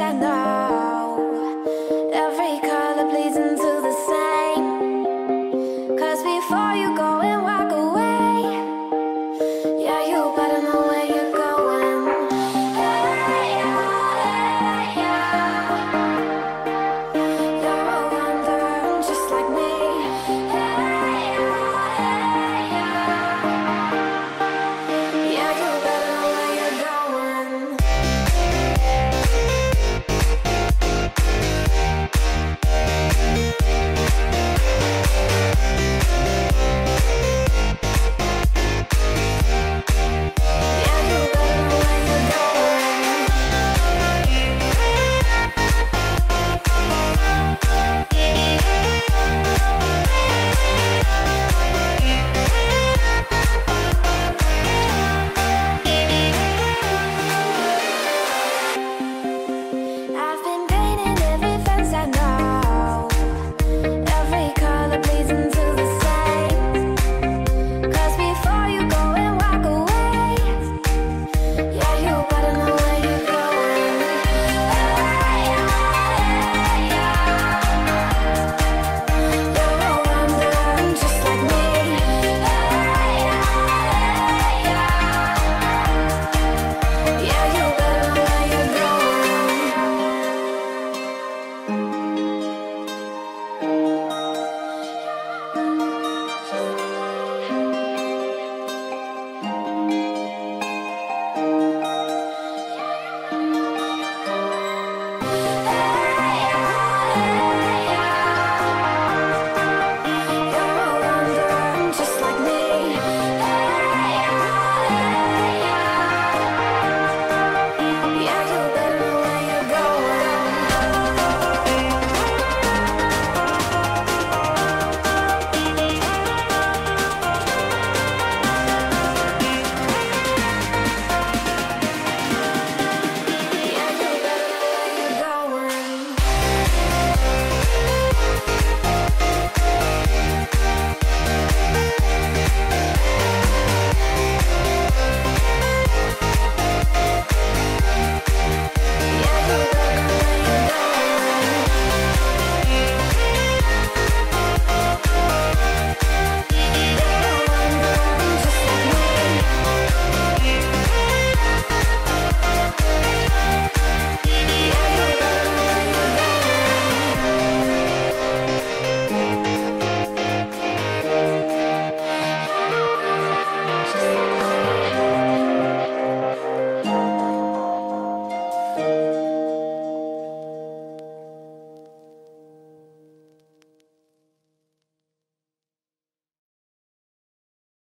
I know every color bleeds into the same. Cause before you go.